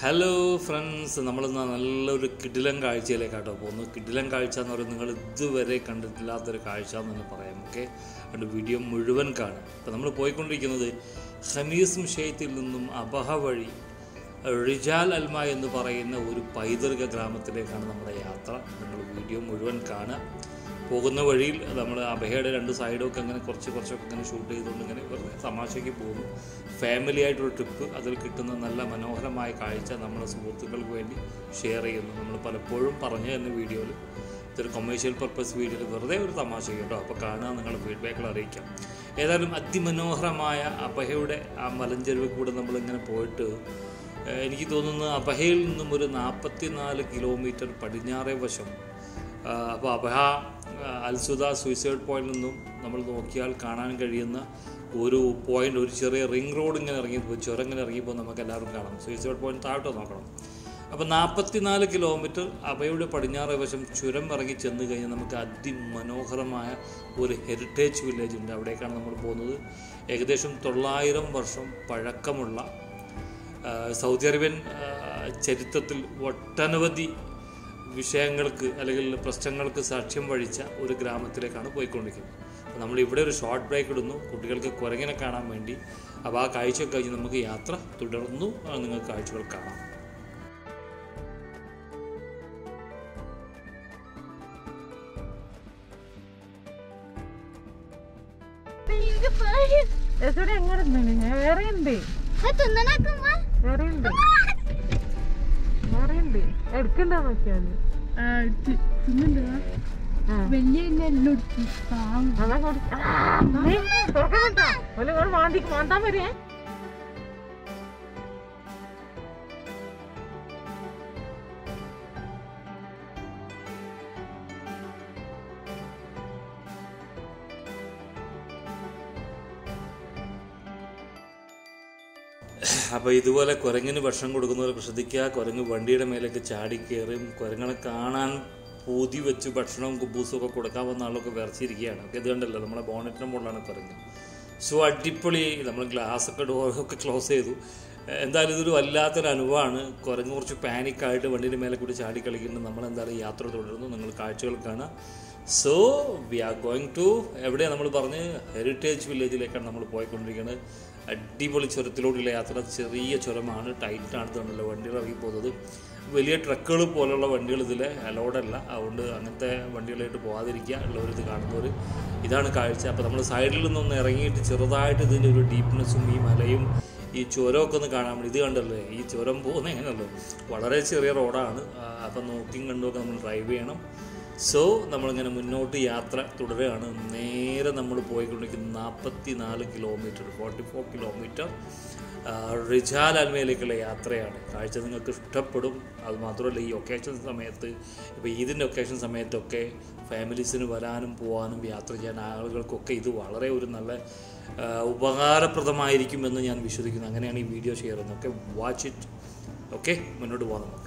Hello friends നമ്മളിന്ന് നല്ലൊരു കിടിലൻ കാഴ്ചയിലേക്കാട്ടോ പോകുന്നു കിടിലൻ കാഴ്ച എന്ന് പറയുന്നത് നിങ്ങൾ ഇതുവരെ കണ്ടിട്ടില്ലാത്തൊരു കാഴ്ച എന്ന് തന്നെ പറയാം ഓക്കെ അതുകൊണ്ട് വീഡിയോ മുഴുവൻ കാണും അപ്പോൾ നമ്മൾ പോയിക്കൊണ്ടിരിക്കുന്നത് ഹമീസ് മുഷയത്തിൽ നിന്നും അബഹ വഴി റിജാൽ അൽമ എന്ന് പറയുന്ന ഒരു പൈതൃക ഗ്രാമത്തിലേക്കാണ് നമ്മുടെ യാത്ര. നിങ്ങൾ വീഡിയോ മുഴുവൻ കാണുക. പോകുന്ന വഴിയിൽ നമ്മൾ അഭയയുടെ രണ്ട് സൈഡും ഒക്കെ അങ്ങനെ കുറച്ച് കുറച്ചൊക്കെ ഇങ്ങനെ ഷൂട്ട് ചെയ്തുകൊണ്ട് ഇങ്ങനെ വെറുതെ തമാശയ്ക്ക് പോകുന്നു. ഫാമിലി ആയിട്ടൊരു ട്രിപ്പ് അതിൽ കിട്ടുന്ന നല്ല മനോഹരമായ കാഴ്ച നമ്മുടെ സുഹൃത്തുക്കൾക്ക് വേണ്ടി ഷെയർ ചെയ്യുന്നു. നമ്മൾ പലപ്പോഴും പറഞ്ഞു തന്നെ വീഡിയോയിൽ ഇതൊരു കൊമേഴ്ഷ്യൽ പർപ്പസ് വീഡിയോയിൽ വെറുതെ ഒരു തമാശ കേട്ടോ. അപ്പോൾ കാണുക നിങ്ങളുടെ ഫീഡ്ബാക്കുകൾ അറിയിക്കാം. ഏതായാലും അതിമനോഹരമായ അഭയയുടെ ആ മലഞ്ചെരുവ് കൂടെ നമ്മളിങ്ങനെ പോയിട്ട് എനിക്ക് തോന്നുന്നു അഭയയിൽ നിന്നും ഒരു നാൽപ്പത്തി നാല് കിലോമീറ്റർ പടിഞ്ഞാറേ വശം അപ്പോൾ അബഹ അൽസുദ സൂയിസൈഡ് പോയിന്റിൽ നിന്നും നമ്മൾ നോക്കിയാൽ കാണാൻ കഴിയുന്ന ഒരു പോയിന്റ് ഒരു ചെറിയ റിംഗ് റോഡ് ഇങ്ങനെ ഇറങ്ങിയപ്പോൾ ചുരം ഇങ്ങനെ ഇറങ്ങിയപ്പോൾ നമുക്ക് എല്ലാവരും കാണാം. സൂയിസൈഡ് പോയിന്റ് താഴോട്ട് നോക്കണം. അപ്പോൾ നാൽപ്പത്തിനാല് കിലോമീറ്റർ അവയുടെ പടിഞ്ഞാറ് വശം ചുരം ഇറങ്ങി ചെന്ന് കഴിഞ്ഞാൽ നമുക്ക് അതിമനോഹരമായ ഒരു ഹെറിറ്റേജ് വില്ലേജ് ഉണ്ട്. അവിടേക്കാണ് നമ്മൾ പോകുന്നത്. ഏകദേശം തൊള്ളായിരം വർഷം പഴക്കമുള്ള സൗദി അറേബ്യൻ ചരിത്രത്തിൽ ഒട്ടനവധി വിഷയങ്ങൾക്ക് അല്ലെങ്കിൽ പ്രശ്നങ്ങൾക്ക് സാക്ഷ്യം വഹിച്ച ഒരു ഗ്രാമത്തിലേക്കാണ് പോയിക്കൊണ്ടിരിക്കുന്നത്. അപ്പോൾ നമ്മൾ ഇവിടെ ഒരു ഷോർട്ട് ബ്രേക്ക് ഇടുന്നു. കുട്ടികൾക്ക് കുരങ്ങിനെ കാണാൻ വേണ്ടി. അപ്പോൾ ആ കാഴ്ച കഴിഞ്ഞ് നമുക്ക് യാത്ര തുടർന്നു. നിങ്ങൾക്ക് കാഴ്ചകൾ കാണാം. വേറെ ഉണ്ട്. വേറെ ഉണ്ട് ഉണ്ട് എടുക്കണ്ട നോക്കിയാൽ. വലിയ എല്ലാം എടുത്തു. മാന്തിക്ക് മാന്താൻ വരേ. അപ്പോൾ ഇതുപോലെ കുരങ്ങിന് ഭക്ഷണം കൊടുക്കുന്നവർക്ക് ശ്രദ്ധിക്കുക കുരങ്ങ് വണ്ടിയുടെ മേലേക്ക് ചാടി കയറും കുരങ്ങളെ കാണാൻ പൂതി വെച്ച് ഭക്ഷണവും കുബൂസും ഒക്കെ കൊടുക്കാൻ വന്ന ആളൊക്കെ വിറച്ചിരിക്കുകയാണ്. അപ്പോൾ ഇത് കണ്ടല്ലോ നമ്മളെ മുകളിലാണ് കുരങ്ങ്. സോ അടിപൊളി നമ്മൾ ഗ്ലാസ് ഒക്കെ ഡോറൊക്കെ ക്ലോസ് ചെയ്തു. എന്തായാലും ഇതൊരു വല്ലാത്തൊരു അനുഭവമാണ്. കുരങ്ങ് കുറച്ച് പാനിക്കായിട്ട് വണ്ടിയുടെ മേലെ കൂടി ചാടി കളിക്കുന്നുണ്ട് നമ്മൾ എന്തായാലും യാത്ര തുടരുന്നു. നിങ്ങൾ കാഴ്ചകൾ കാണാം so we are going to എവിടെയാണ് നമ്മൾ പറഞ്ഞ് ഹെറിറ്റേജ് വില്ലേജിലേക്കാണ് നമ്മൾ പോയിക്കൊണ്ടിരിക്കുന്നത്. അടിപൊളി ചുരത്തിലൂടെയുള്ള യാത്ര. ചെറിയ ചുരമാണ് ടൈറ്റാണ് തന്നെയുള്ള വണ്ടികൾ ഇറങ്ങി പോകുന്നത്. വലിയ ട്രക്കുകൾ പോലുള്ള വണ്ടികൾ ഇതിൽ അലോഡല്ല അതുകൊണ്ട് അങ്ങനത്തെ വണ്ടികളായിട്ട് പോകാതിരിക്കുക ഉള്ളവർ ഇത് കാണുന്നവർ ഇതാണ് കാഴ്ച. അപ്പോൾ നമ്മൾ സൈഡിൽ നിന്നൊന്ന് ഇറങ്ങിയിട്ട് ചെറുതായിട്ട് ഇതിന്റെ ഒരു ഡീപ്നെസ്സും ഈ മലയും ഈ ചുരമൊക്കെ ഒന്ന് കാണാൻ വേണ്ടി. ഇത് കണ്ടല്ലേ? ഈ ചുരം പോകുന്ന എങ്ങനെയല്ലോ വളരെ ചെറിയ റോഡാണ് അപ്പം നോക്കിയും കണ്ടുമൊക്കെ നമ്മൾ ഡ്രൈവ് ചെയ്യണം. സോ നമ്മളിങ്ങനെ മുന്നോട്ട് യാത്ര തുടരുകയാണ്. നേരെ നമ്മൾ പോയിക്കൊണ്ടിരിക്കുന്ന നാൽപ്പത്തി നാല് kilometre forty four kilometre Rijal അൽമയിലേക്കുള്ള യാത്രയാണ്. കാഴ്ച നിങ്ങൾക്ക് ഇഷ്ടപ്പെടും. അതുമാത്രമല്ല ഈ ഒക്കേഷൻ സമയത്ത് ഇപ്പോൾ ഈദിന്റെ ഒക്കേഷൻ സമയത്തൊക്കെ ഫാമിലീസിന് വരാനും പോകാനും യാത്ര ചെയ്യാൻ ആളുകൾക്കൊക്കെ ഇത് വളരെ ഒരു നല്ല ഉപകാരപ്രദമായിരിക്കുമെന്ന് ഞാൻ വിശ്വസിക്കുന്നു. അങ്ങനെയാണ് ഈ വീഡിയോ ഷെയർ ചെയ്യുന്നത്. ഓക്കെ വാച്ച് ഇറ്റ് ഓക്കെ മുന്നോട്ട് പോകാം നമുക്ക്.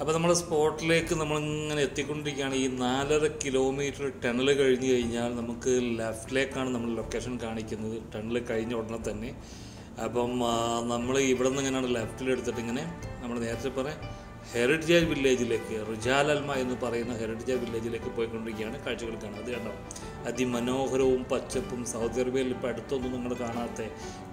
അപ്പോൾ നമ്മൾ സ്പോട്ടിലേക്ക് നമ്മളിങ്ങനെ എത്തിക്കൊണ്ടിരിക്കുകയാണ്. ഈ നാലര കിലോമീറ്റർ ടണൽ കഴിഞ്ഞ് കഴിഞ്ഞാൽ നമുക്ക് ലെഫ്റ്റിലേക്കാണ് നമ്മൾ ലൊക്കേഷൻ കാണിക്കുന്നത്. ടണൽ കഴിഞ്ഞ ഉടനെ തന്നെ. അപ്പം നമ്മൾ ഇവിടെ നിന്ന് ഇങ്ങനെയാണ് ലെഫ്റ്റിൽ എടുത്തിട്ട് ഇങ്ങനെ നമ്മൾ നേരത്തെ പറയാം ഹെറിറ്റേജ് വില്ലേജിലേക്ക് റുജാൽ അൽമ എന്ന് പറയുന്ന ഹെറിറ്റേജ് വില്ലേജിലേക്ക് പോയിക്കൊണ്ടിരിക്കുകയാണ് കാഴ്ചകൾ കാണാം അത് കണ്ടോ? അതിമനോഹരവും പച്ചപ്പും സൗദി അറേബ്യയിൽ ഇപ്പോൾ അടുത്തൊന്നും നിങ്ങൾ കാണാത്ത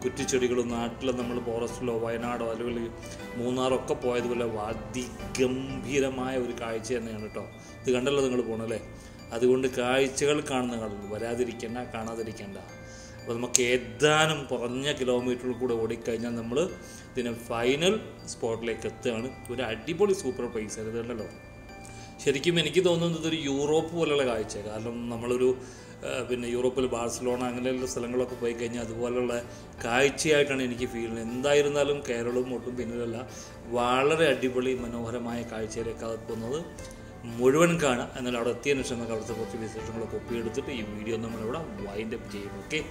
കുറ്റിച്ചെടികളും നാട്ടിൽ നമ്മൾ ഫോറസ്റ്റിലോ വയനാടോ അല്ലെങ്കിൽ മൂന്നാറോ ഒക്കെ പോയതുപോലെ അതിഗംഭീരമായ ഒരു കാഴ്ച തന്നെയാണ് കേട്ടോ. ഇത് കണ്ടല്ലോ നിങ്ങൾ പോകണല്ലേ അതുകൊണ്ട് കാഴ്ചകൾ കാണുന്ന കാണുന്നു. വരാതിരിക്കേണ്ട കാണാതിരിക്കേണ്ട. അപ്പോൾ നമുക്ക് ഏതാനും കുറഞ്ഞ കിലോമീറ്ററിൽ കൂടെ ഓടിക്കഴിഞ്ഞാൽ നമ്മൾ ഇതിനെ ഫൈനൽ സ്പോട്ടിലേക്ക് എത്തുകയാണ്. ഒരു അടിപൊളി സൂപ്പർ പ്ലേസ് ആയിരുന്നു കണ്ടല്ലോ. ശരിക്കും എനിക്ക് തോന്നുന്നത് ഒരു യൂറോപ്പ് പോലുള്ള കാഴ്ച കാരണം നമ്മളൊരു പിന്നെ യൂറോപ്പിൽ ബാഴ്സലോണ അങ്ങനെയുള്ള സ്ഥലങ്ങളൊക്കെ പോയി കഴിഞ്ഞാൽ അതുപോലെയുള്ള കാഴ്ചയായിട്ടാണ് എനിക്ക് ഫീൽ ചെയ്യുന്നത്. എന്തായിരുന്നാലും കേരളവും ഒട്ടും പിന്നിലല്ല. വളരെ അടിപൊളി മനോഹരമായ കാഴ്ചയിലേക്ക് അതെത്തുന്നത് മുഴുവൻ കാണാം. എന്നാൽ അവിടെ എത്തിയതിനു ശേഷം നമുക്ക് അവിടുത്തെ കുറച്ച് വിശേഷങ്ങളൊക്കെ ഒപ്പിയെടുത്തിട്ട് ഈ വീഡിയോ നമ്മളിവിടെ വൈൻഡപ്പ് ചെയ്യും. Okay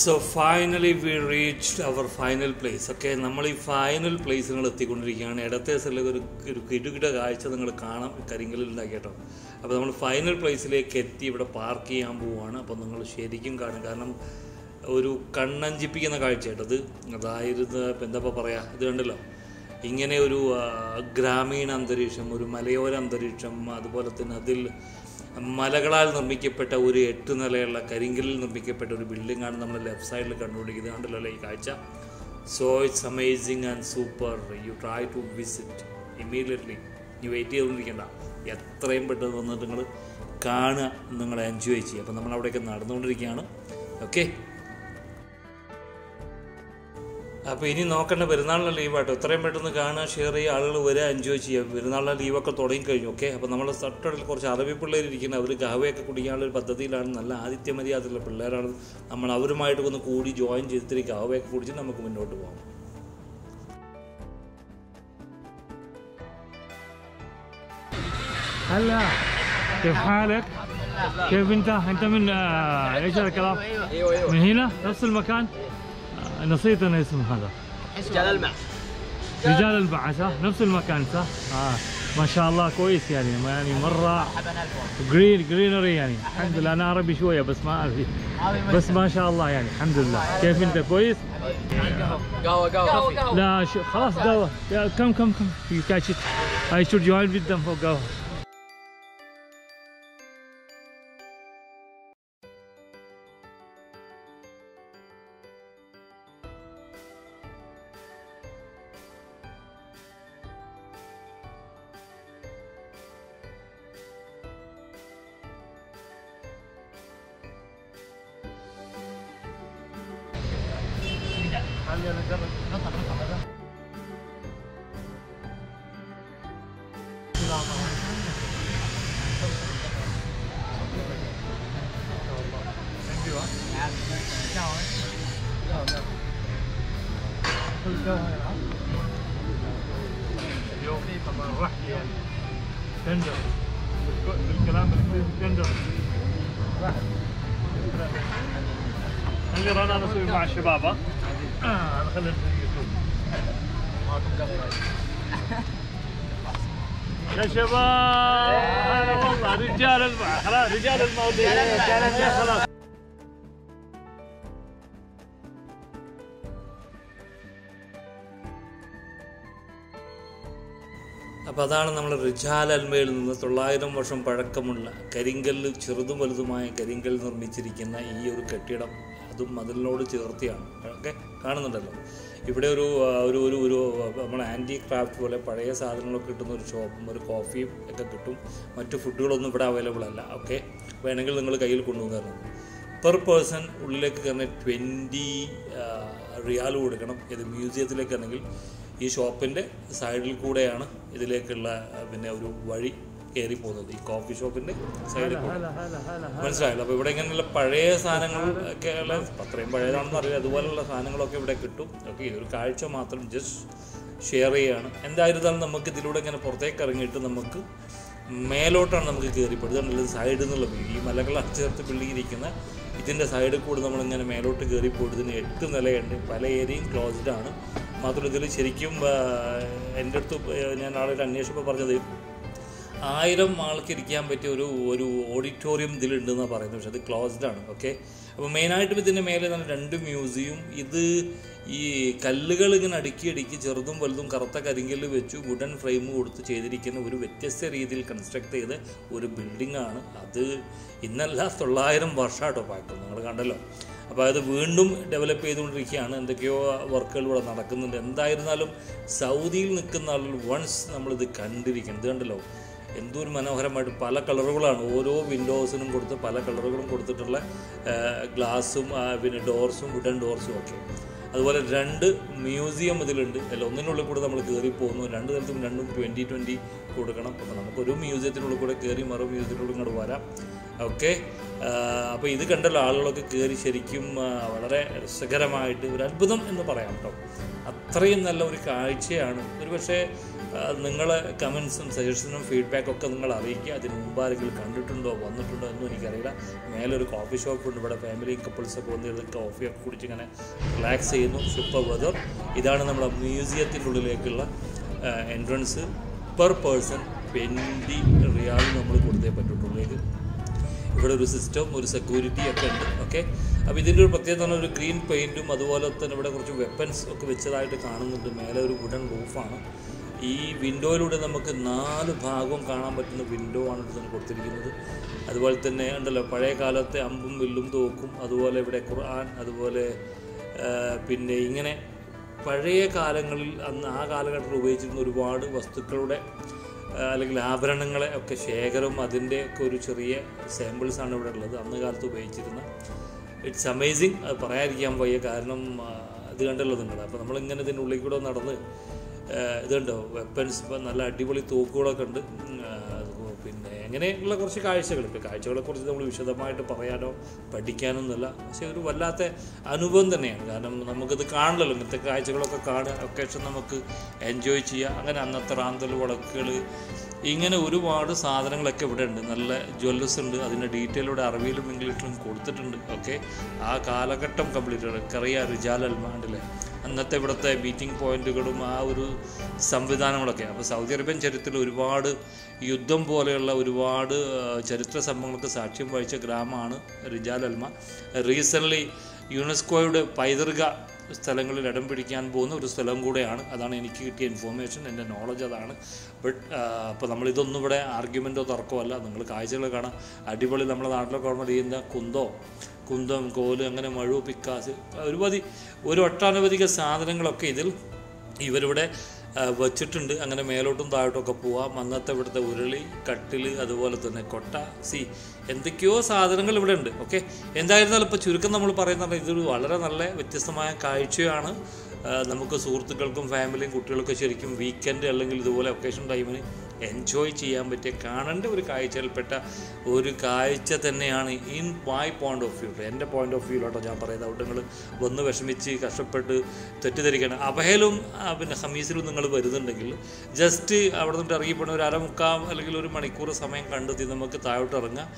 so finally we reached our final place okay നമ്മൾ ഈ ഫൈനൽ പ്ലേസ് നിങ്ങൾ എത്തിക്കൊണ്ടിരിക്കുകയാണ്. ഇടത്തെ സ്ഥലത്ത് ഒരു ഒരു കിടുകിട കാഴ്ച നിങ്ങൾ കാണാം കരിങ്കലിൽ ഉണ്ടാക്കി കേട്ടോ. അപ്പോൾ നമ്മൾ ഫൈനൽ പ്ലേസിലേക്ക് എത്തി ഇവിടെ പാർക്ക് ചെയ്യാൻ പോവുകയാണ് അപ്പോൾ നിങ്ങൾ ശരിക്കും കാണും. കാരണം ഒരു കണ്ണഞ്ചിപ്പിക്കുന്ന കാഴ്ച അതായിരുന്നു ഇപ്പം എന്താ പറയുക ഇത് കണ്ടല്ലോ. ഇങ്ങനെ ഒരു ഗ്രാമീണ അന്തരീക്ഷം ഒരു മലയോര അന്തരീക്ഷം അതുപോലെ തന്നെ അതിൽ മലകളാൽ നിർമ്മിക്കപ്പെട്ട ഒരു എട്ട് നിലയുള്ള കരിങ്കലിൽ നിർമ്മിക്കപ്പെട്ട ഒരു ബിൽഡിംഗ് ആണ് നമ്മൾ ലെഫ്റ്റ് സൈഡിൽ കണ്ടുപിടിക്കുന്നത്. കണ്ടല്ലോ ഈ കാഴ്ച. So it's amazing and super you try to visit immediately ഇനി വെയിറ്റ് ചെയ്തുകൊണ്ടിരിക്കണ്ട. എത്രയും പെട്ടെന്ന് വന്നിട്ട് നിങ്ങൾ കാണുക നിങ്ങൾ എൻജോയ് ചെയ്യുക. അപ്പോൾ നമ്മൾ അവിടെയൊക്കെ നടന്നുകൊണ്ടിരിക്കുകയാണ്. ഓക്കെ അപ്പോൾ ഇനി നോക്കേണ്ട പെരുന്നാളിൻ്റെ ലീവാട്ടോ എത്രയും പെട്ടെന്ന് കാണുക ഷെയർ ചെയ്യുക ആളുകൾ വരിക എൻജോയ് ചെയ്യുക പെരുന്നാളിൻ്റെ ലീവൊക്കെ തുടങ്ങി കഴിഞ്ഞു ഓക്കെ അപ്പോൾ നമ്മൾ തൊട്ടടുത്ത് കുറച്ച് അറബി പിള്ളേർ ഇരിക്കുന്നത് അവർ ഗാവയൊക്കെ കുടിക്കാനുള്ള ഒരു പദ്ധതിയിലാണ് നല്ല ആദിത്യ മര്യാദയുള്ള പിള്ളേരാണ് നമ്മൾ അവരുമായിട്ട് ഒന്ന് കൂടി ജോയിൻ ചെയ്തിട്ട് ഗാവയൊക്കെ കുടിച്ച് നമുക്ക് മുന്നോട്ട് പോകാം هلا كيف حالك؟ كيف انت؟ انت من آه، ايش الكلام؟ ايوه ايوه من هنا؟ نفس المكان؟ آه، نسيت أنا اسم هذا. رجال المع رجال البعث ها؟ نفس المكان صح؟ آه ما شاء الله كويس يعني ما يعني مرة جرين جرينري يعني. الحمد لله أنا عربي شوية بس ما ادري بس ما شاء الله يعني الحمد لله. كيف أنت؟ كويس؟ قهوة قهوة لا. خلاص قهوة. يا كم كم lên nó tập nó tập nó tập đó Chào ấy. Chào chào. Tôi chơi rồi đó. Yo ni sama rakyat Tender Berikut berkelam berikut tender Rakyat خلي رنا انا اسوي مع الشباب ها آه انا خلي اليوتيوب يا شباب هلا والله رجال المع خلاص رجال المواضيع خلاص അപ്പോൾ അതാണ് നമ്മൾ റിജാൽ അൽമയിൽ നിന്ന് തൊള്ളായിരം വർഷം പഴക്കമുള്ള കരിങ്കല്ല് ചെറുതും വലുതുമായ കരിങ്കൽ നിർമ്മിച്ചിരിക്കുന്ന ഈ ഒരു കെട്ടിടം അതും മതിലിനോട് ചേർത്തിയാണ്. ഒക്കെ കാണുന്നുണ്ടല്ലോ. ഇവിടെ ഒരു ഒരു ഒരു ഒരു നമ്മൾ ആന്റി ക്രാഫ്റ്റ് പോലെ പഴയ സാധനങ്ങളൊക്കെ കിട്ടുന്ന ഒരു ഷോപ്പും ഒരു കോഫിയും ഒക്കെ കിട്ടും. മറ്റു ഫുഡുകളൊന്നും ഇവിടെ അവൈലബിൾ അല്ല. ഓക്കെ വേണമെങ്കിൽ നിങ്ങൾ കയ്യിൽ കൊണ്ടുവന്നു പെർ പേഴ്സൺ ഉള്ളിലേക്ക് കയറുന്ന ട്വന്റി റിയാൽ കൊടുക്കണം. ഇത് മ്യൂസിയത്തിലേക്കാണെങ്കിൽ ഈ ഷോപ്പിന്റെ സൈഡിൽ കൂടെയാണ് ഇതിലേക്കുള്ള പിന്നെ ഒരു വഴി. കയറി പോകുന്നത് ഈ കോഫി ഷോപ്പിന്റെ സൈഡിൽ മനസ്സിലായല്ലോ. അപ്പൊ ഇവിടെ ഇങ്ങനെയുള്ള പഴയ സാധനങ്ങൾ ഒക്കെ ഉള്ള അത്രയും പഴയതാണെന്ന് അറിയില്ല അതുപോലെയുള്ള സാധനങ്ങളൊക്കെ ഇവിടെ കിട്ടും. ഓക്കെ ഈ ഒരു കാഴ്ച മാത്രം ജസ്റ്റ് ഷെയർ ചെയ്യുകയാണ് എന്തായിരുന്നാലും നമുക്ക് ഇതിലൂടെ ഇങ്ങനെ പുറത്തേക്ക് ഇറങ്ങിയിട്ട് നമുക്ക് മേലോട്ടാണ് നമുക്ക് കയറിപ്പെടുത്തുള്ളത് സൈഡിൽ നിന്നുള്ള വ്യൂ ഈ മലകളെ ചേർത്ത് പിള്ളിയിരിക്കുന്ന ഇതിന്റെ സൈഡിൽ കൂടെ നമ്മളിങ്ങനെ മേലോട്ട് കയറി പോയിട്ടതിന് എട്ട് നിലയുണ്ട്. പല ഏരിയയും ക്ലോസ്ഡ് ആണ്. മാത്രമല്ല ഇതിൽ ശരിക്കും എന്റെ അടുത്ത് ഞാൻ ആളുകൾ അന്വേഷിച്ചപ്പോൾ പറഞ്ഞത് ആയിരം ആൾക്ക് ഇരിക്കാൻ പറ്റിയ ഒരു ഒരു ഓഡിറ്റോറിയം ഇതിലുണ്ടെന്നാണ് പറയുന്നത്. പക്ഷെ അത് ക്ലോസ്ഡ് ആണ്. ഓക്കെ അപ്പോൾ മെയിനായിട്ടും ഇതിന്റെ മേലെ തന്നെ രണ്ട് മ്യൂസിയം ഇത് ഈ കല്ലുകൾ ഇങ്ങനെ അടുക്കി അടുക്കി ചെറുതും വലുതും കറുത്ത കരിങ്കല്ല് വെച്ചു വുഡൻ ഫ്രെയിം കൊടുത്ത് ചെയ്തിരിക്കുന്ന ഒരു വ്യത്യസ്ത രീതിയിൽ കൺസ്ട്രക്ട് ചെയ്ത ഒരു ബിൽഡിംഗ് ആണ്. അത് ഇന്നല്ല തൊള്ളായിരം വർഷമായിട്ടോ പാക്കും നിങ്ങൾ കണ്ടല്ലോ. അപ്പോൾ അത് വീണ്ടും ഡെവലപ്പ് ചെയ്തുകൊണ്ടിരിക്കുകയാണ്. എന്തൊക്കെയോ വർക്കുകൾ ഇവിടെ നടക്കുന്നുണ്ട്. എന്തായിരുന്നാലും സൗദിയിൽ നിൽക്കുന്ന ആളുകൾ വൺസ് നമ്മളിത് കണ്ടിരിക്കണം. ഇത് കണ്ടല്ലോ. എന്തൊരു മനോഹരമായിട്ട് പല കളറുകളാണ്. ഓരോ വിൻഡോസിനും കൊടുത്ത് പല കളറുകളും കൊടുത്തിട്ടുള്ള ഗ്ലാസും പിന്നെ ഡോർസും വുഡൻ ഡോർസും ഒക്കെ. അതുപോലെ രണ്ട് മ്യൂസിയം ഇതിലുണ്ട്. അല്ല ഒന്നിനുള്ളിൽ കൂടെ നമ്മൾ കയറി പോകുന്നു. രണ്ട് തരത്തിലും രണ്ടും ട്വന്റി ട്വന്റി കൊടുക്കണം. അപ്പോൾ നമുക്കൊരു മ്യൂസിയത്തിനുള്ളിൽ കൂടെ കയറി മറു മ്യൂസിയത്തിനുള്ളിൽ ഇങ്ങോട്ട് വരാം. ഓക്കെ അപ്പോൾ ഇത് കണ്ടല്ലോ ആളുകളൊക്കെ കയറി ശരിക്കും വളരെ രസകരമായിട്ട് ഒരു അത്ഭുതം എന്ന് പറയാം കേട്ടോ. അത്രയും നല്ല ഒരു കാഴ്ചയാണ്. ഒരു പക്ഷേ നിങ്ങളെ കമൻസും സജഷനും ഫീഡ്ബാക്കും ഒക്കെ നിങ്ങൾ അറിയിക്കുക. അതിന് മുമ്പ് ആരെങ്കിലും കണ്ടിട്ടുണ്ടോ വന്നിട്ടുണ്ടോ എന്നും എനിക്കറിയില്ല. മേലൊരു കോഫി ഷോപ്പ് ഉണ്ട്. ഇവിടെ ഫാമിലി കപ്പിൾസൊക്കെ വന്നിരുന്ന് കോഫിയൊക്കെ കുടിച്ച് ഇങ്ങനെ റിലാക്സ് ചെയ്യുന്നു. സൂപ്പർ വെതർ ഇതാണ് നമ്മുടെ മ്യൂസിയത്തിന്റെ ഉള്ളിലേക്കുള്ള entrance per person twenty riyal നമ്മൾ കൊടുത്തേ പറ്റുള്ളൂ ഇവിടെ ഒരു സിസ്റ്റം ഒരു സെക്യൂരിറ്റി ഒക്കെ ഉണ്ട്. ഓക്കെ അപ്പോൾ ഇതിന്റെ ഒരു പ്രത്യേകത പറഞ്ഞാൽ ഒരു ഗ്രീൻ പെയിന്റും അതുപോലെ തന്നെ ഇവിടെ കുറച്ച് വെപ്പൻസ് ഒക്കെ വെച്ചതായിട്ട് കാണുന്നുണ്ട്. മേലെ ഒരു വുഡൻ റൂഫാണ് ഈ വിൻഡോയിലൂടെ നമുക്ക് നാല് ഭാഗവും കാണാൻ പറ്റുന്ന വിൻഡോ ആണ് ഇവിടെ തന്നെ കൊടുത്തിരിക്കുന്നത്. അതുപോലെ തന്നെ ഉണ്ടല്ലോ പഴയ കാലത്തെ അമ്പും വില്ലും തോക്കും അതുപോലെ ഇവിടെ ഖുർആൻ അതുപോലെ പിന്നെ ഇങ്ങനെ പഴയ കാലങ്ങളിൽ അന്ന് ആ കാലഘട്ടത്തിൽ ഉപയോഗിച്ചിരുന്ന ഒരുപാട് വസ്തുക്കളുടെ അല്ലെങ്കിൽ ആഭരണങ്ങളെ ഒക്കെ ശേഖരവും അതിന്റെ ഒക്കെ ഒരു ചെറിയ സാമ്പിൾസ് ആണ് ഇവിടെ ഉള്ളത്. അന്ന് കാലത്ത് ഉപയോഗിച്ചിരുന്ന. ഇറ്റ്സ് അമേസിങ് അത് പറയാതിരിക്കാൻ വയ്യ. കാരണം ഇത് കണ്ടല്ലോ നിങ്ങൾ. അപ്പോൾ നമ്മളിങ്ങനെ ഇതിന്റെ ഉള്ളിൽ കൂടെ നടന്ന് ഇതുണ്ടോ? വെപ്പൻസ് ഇപ്പം നല്ല അടിപൊളി തോക്കുകളൊക്കെ ഉണ്ട്. പിന്നെ അങ്ങനെയുള്ള കുറച്ച് കാഴ്ചകൾ? ഇപ്പോൾ കാഴ്ചകളെക്കുറിച്ച് നമ്മൾ വിശദമായിട്ട് പറയാനോ പഠിക്കാനോ എന്നല്ല പക്ഷേ ഒരു വല്ലാത്ത അനുഭവം തന്നെയാണ്. കാരണം നമുക്കിത് കാണണമല്ലോ ഇങ്ങനത്തെ കാഴ്ചകളൊക്കെ കാണുക ഒക്കേഷൻ നമുക്ക് എൻജോയ് ചെയ്യുക അങ്ങനെ അന്നത്തെ റാന്തൽ വിളക്കുകൾ ഇങ്ങനെ ഒരുപാട് സാധനങ്ങളൊക്കെ ഇവിടെ ഉണ്ട്. നല്ല ജ്വല്ലസ് ഉണ്ട്. അതിന്റെ ഡീറ്റെയിലൂടെ അറിവിലും ഇംഗ്ലീഷിലും കൊടുത്തിട്ടുണ്ട്. ഓക്കെ ആ കാലഘട്ടം കംപ്ലീറ്റ് ആണ്. കറിയ റിജാൽ അൽമാണ്ടിലെ അന്നത്തെ ഇവിടുത്തെ ബീറ്റിംഗ് പോയിന്റുകളും ആ ഒരു സംവിധാനങ്ങളൊക്കെ. അപ്പോൾ സൗദി അറേബ്യൻ ചരിത്രത്തിൽ ഒരുപാട് യുദ്ധം പോലെയുള്ള ഒരുപാട് ചരിത്ര സംഭവങ്ങൾക്ക് സാക്ഷ്യം വഹിച്ച ഗ്രാമമാണ് റിജാൽ അൽമ. റീസെന്റ്ലി യുനെസ്കോയുടെ പൈതൃക സ്ഥലങ്ങളിൽ ഇടം പിടിക്കാൻ പോകുന്ന ഒരു സ്ഥലം കൂടെയാണ്. അതാണ് എനിക്ക് കിട്ടിയ ഇൻഫോർമേഷൻ എന്റെ നോളജ് അതാണ്. ബട്ട് അപ്പോൾ നമ്മളിതൊന്നും ഇവിടെ ആർഗ്യുമെന്റോ തർക്കമോ അല്ല. നിങ്ങൾ കാഴ്ചകൾ കാണാം. അടിപൊളി നമ്മുടെ നാട്ടിലൊക്കെ ഓർമ്മ ചെയ്യുന്ന കുന്തോ കുന്തം കോൽ അങ്ങനെ മഴു പിക്കാസ് ഒരുപാട് ഒരു ഒട്ടനവധിക സാധനങ്ങളൊക്കെ ഇതിൽ ഇവരിവിടെ വച്ചിട്ടുണ്ട്. അങ്ങനെ മേലോട്ടും താഴോട്ടൊക്കെ പോവാം. അന്നത്തെ ഇവിടുത്തെ ഉരുളി കട്ടിൽ അതുപോലെ തന്നെ കൊട്ട സി എന്തൊക്കെയോ സാധനങ്ങൾ ഇവിടെ ഉണ്ട്. ഓക്കെ? എന്തായിരുന്നാലും ഇപ്പോൾ ചുരുക്കം നമ്മൾ പറയുന്നത് ഇതൊരു വളരെ നല്ല വ്യത്യസ്തമായ കാഴ്ചയാണ്. നമുക്ക് സുഹൃത്തുക്കൾക്കും ഫാമിലിയും കുട്ടികൾക്കും ശരിക്കും വീക്കെൻഡ് അല്ലെങ്കിൽ ഇതുപോലെ ഒക്കേഷൻ ടൈമിന് എൻജോയ് ചെയ്യാൻ പറ്റിയ കാണേണ്ട ഒരു കാഴ്ചയിൽപ്പെട്ട ഒരു കാഴ്ച തന്നെയാണ് in my point of view എന്റെ പോയിന്റ് ഓഫ് വ്യൂ കേട്ടോ ഞാൻ പറയുന്നത് അവിടെ നിങ്ങൾ വന്ന് വിഷമിച്ച് കഷ്ടപ്പെട്ട് തെറ്റിദ്ധരിക്കണം. അഭയലും പിന്നെ ഹമീസിലും നിങ്ങൾ വരുന്നുണ്ടെങ്കിൽ ജസ്റ്റ് അവിടെ നിന്ന് ഇറങ്ങിപ്പോണ ഒരു അരമുക്കാൽ അല്ലെങ്കിൽ ഒരു മണിക്കൂർ സമയം കണ്ടെത്തി നമുക്ക് താഴോട്ട് ഇറങ്ങാം.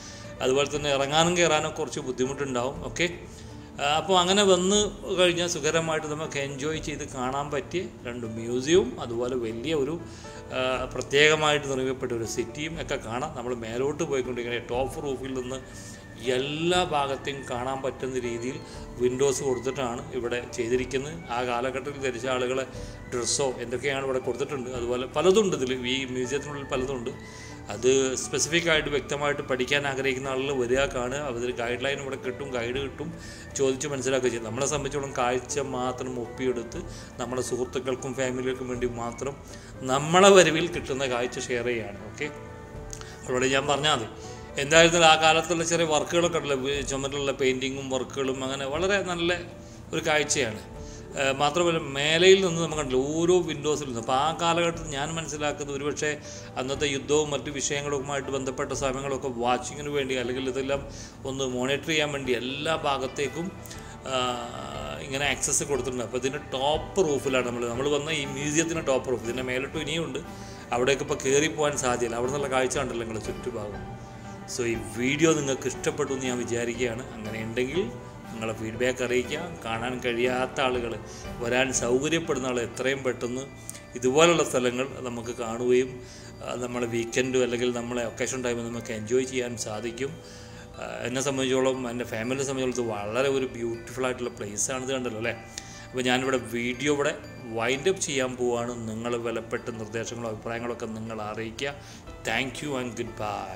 അതുപോലെ തന്നെ ഇറങ്ങാനും കയറാനും കുറച്ച് ബുദ്ധിമുട്ടുണ്ടാവും. ഓക്കെ അപ്പോൾ അങ്ങനെ വന്ന് കഴിഞ്ഞാൽ സുഖകരമായിട്ട് നമുക്ക് എൻജോയ് ചെയ്ത് കാണാൻ പറ്റിയ രണ്ട് മ്യൂസിയവും അതുപോലെ വലിയ ഒരു പ്രത്യേകമായിട്ട് നിർമ്മിക്കപ്പെട്ട ഒരു സിറ്റിയും ഒക്കെ കാണാം. നമ്മൾ മേലോട്ട് പോയിക്കൊണ്ടിരിക്കുന്ന ടോപ്പ് റൂഫിൽ നിന്ന് എല്ലാ ഭാഗത്തെയും കാണാൻ പറ്റുന്ന രീതിയിൽ വിൻഡോസ് കൊടുത്തിട്ടാണ് ഇവിടെ ചെയ്തിരിക്കുന്നത്. ആ കാലഘട്ടത്തിൽ ധരിച്ച ആളുകളെ ഡ്രസ്സോ എന്തൊക്കെയാണ് ഇവിടെ കൊടുത്തിട്ടുണ്ട്. അതുപോലെ പലതുണ്ട് ഇതിൽ ഈ മ്യൂസിയത്തിനുള്ളിൽ പലതുണ്ട്. അത് സ്പെസിഫിക് ആയിട്ട് വ്യക്തമായിട്ട് പഠിക്കാൻ ആഗ്രഹിക്കുന്ന ആളുകൾ വരിക കാണുക അതിൽ ഗൈഡ് ലൈൻ ഇവിടെ കിട്ടും ഗൈഡ് കിട്ടും ചോദിച്ച് മനസ്സിലാക്കുക ചെയ്യും. നമ്മളെ സംബന്ധിച്ചോളം കാഴ്ച മാത്രം ഒപ്പിയെടുത്ത് നമ്മളെ സുഹൃത്തുക്കൾക്കും ഫാമിലികൾക്കും വേണ്ടി മാത്രം നമ്മളെ വരവിൽ കിട്ടുന്ന കാഴ്ച ഷെയർ ചെയ്യുകയാണ്. ഓക്കെ അവിടെ ഞാൻ പറഞ്ഞാൽ മതി. എന്തായിരുന്നാലും ആ കാലത്തുള്ള ചെറിയ വർക്കുകളൊക്കെ ഉണ്ടല്ലോ. ചുമരിലുള്ള പെയിന്റിങ്ങും വർക്കുകളും അങ്ങനെ വളരെ നല്ല ഒരു കാഴ്ചയാണ്. മാത്രമല്ല മേലയിൽ നിന്ന് നമ്മൾ കണ്ടില്ല ഓരോ വിൻഡോസിൽ നിന്ന്. അപ്പോൾ ആ കാലഘട്ടത്തിൽ ഞാൻ മനസ്സിലാക്കുന്നത് ഒരുപക്ഷെ അന്നത്തെ യുദ്ധവും മറ്റു വിഷയങ്ങളുമായിട്ട് ബന്ധപ്പെട്ട സമയങ്ങളൊക്കെ വാച്ചിങ്ങിന് വേണ്ടി അല്ലെങ്കിൽ ഇതെല്ലാം ഒന്ന് മോണിറ്റർ ചെയ്യാൻ വേണ്ടി എല്ലാ ഭാഗത്തേക്കും ഇങ്ങനെ ആക്സസ് കൊടുത്തിട്ടുണ്ട്. അപ്പോൾ ഇതിന്റെ ടോപ്പ് റൂഫിലാണ് നമ്മൾ നമ്മൾ വന്ന ഈ മ്യൂസിയത്തിന്റെ ടോപ്പ് റൂഫ് ഇതിന്റെ മേലോട്ടും ഇനിയും ഉണ്ട്. അവിടേക്ക് ഇപ്പോൾ കയറി പോകാൻ സാധ്യതയില്ല അവിടെ നിന്നുള്ള കാഴ്ച ഉണ്ടല്ലോ നിങ്ങളുടെ ചുറ്റുഭാഗം. സോ ഈ വീഡിയോ നിങ്ങൾക്ക് ഇഷ്ടപ്പെട്ടു എന്ന് ഞാൻ വിചാരിക്കുകയാണ്. അങ്ങനെ ഉണ്ടെങ്കിൽ നിങ്ങളെ ഫീഡ്ബാക്ക് അറിയിക്കുക കാണാൻ കഴിയാത്ത ആളുകൾ വരാൻ സൗകര്യപ്പെടുന്ന ആൾ എത്രയും പെട്ടെന്ന് ഇതുപോലുള്ള സ്ഥലങ്ങൾ നമുക്ക് കാണുകയും നമ്മളെ വീക്കെൻഡും അല്ലെങ്കിൽ നമ്മളെ ഒക്കേഷൻ ടൈമിൽ നമുക്ക് എൻജോയ് ചെയ്യാൻ സാധിക്കും. എന്നെ സംബന്ധിച്ചോളം എന്റെ ഫാമിലിയെ സംബന്ധിച്ചോളം ഇത് വളരെ ഒരു ബ്യൂട്ടിഫുൾ ആയിട്ടുള്ള ആണ് ഇത് കണ്ടല്ലോ അല്ലേ? അപ്പോൾ ഞാനിവിടെ വീഡിയോ ഇവിടെ വൈൻഡ് അപ്പ് ചെയ്യാൻ പോവുകയാണ് നിങ്ങൾ വിലപ്പെട്ട നിർദ്ദേശങ്ങളും അഭിപ്രായങ്ങളൊക്കെ നിങ്ങൾ അറിയിക്കുക. Thank you and good bye